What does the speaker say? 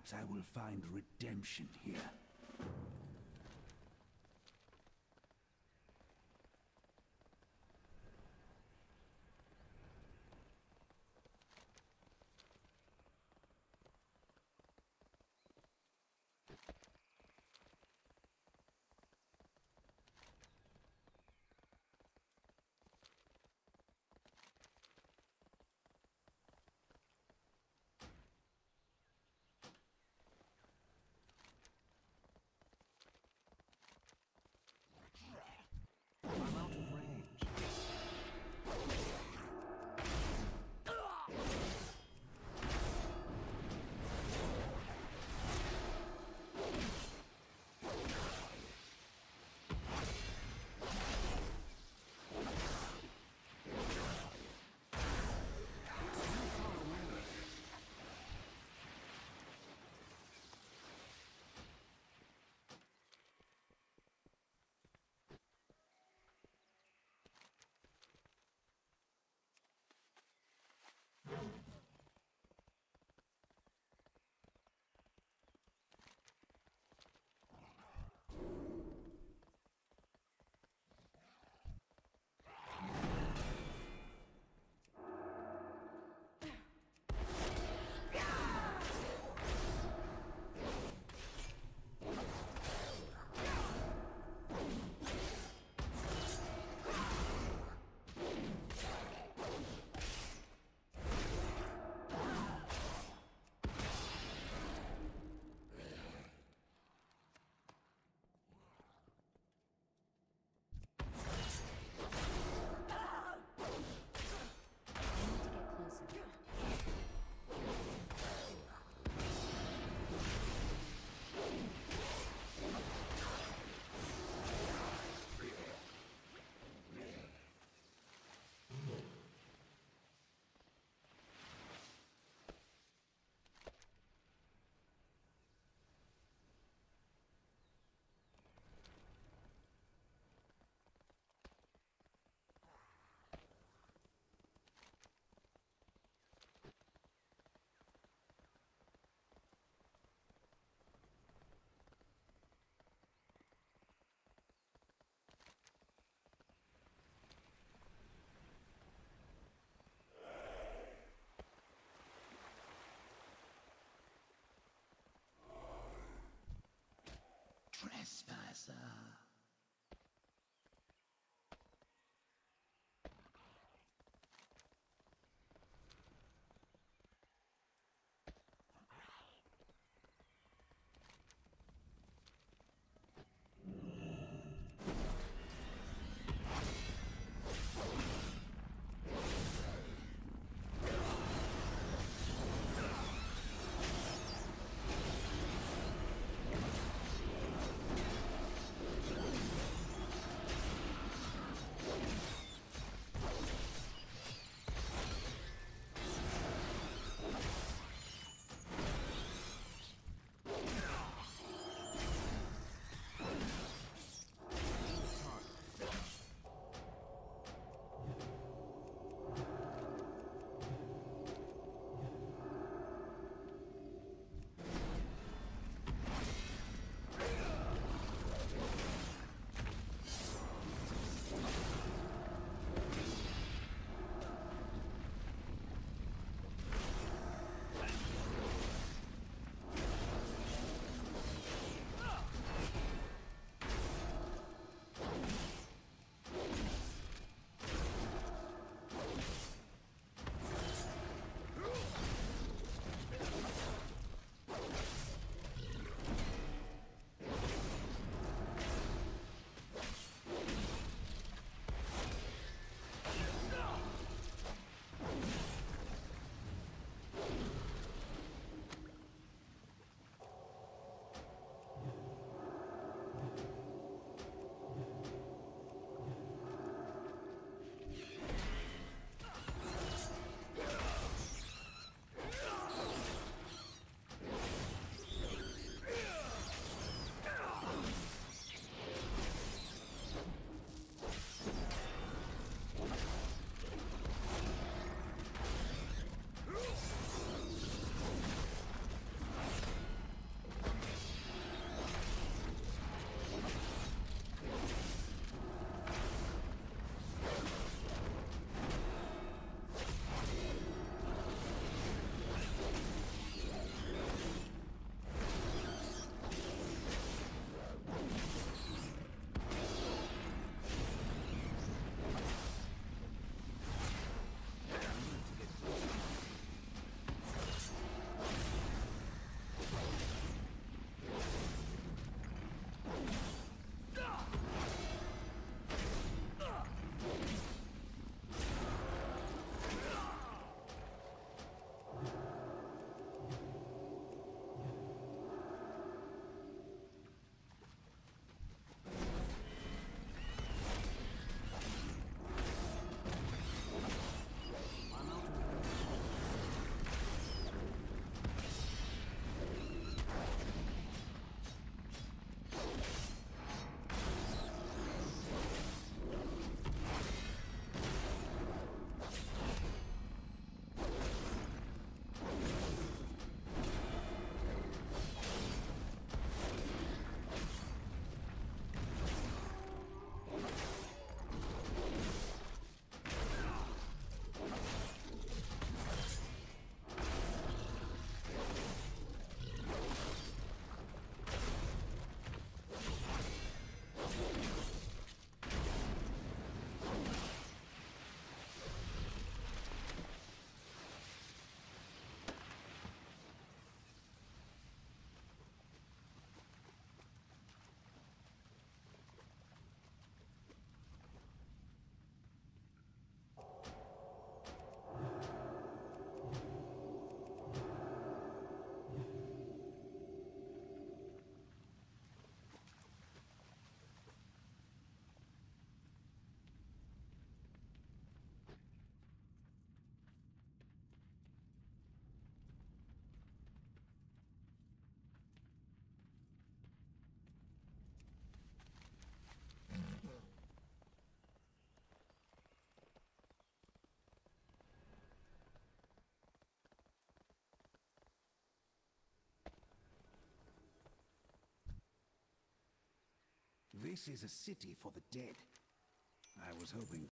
Perhaps I will find redemption here. This is a city for the dead. I was hoping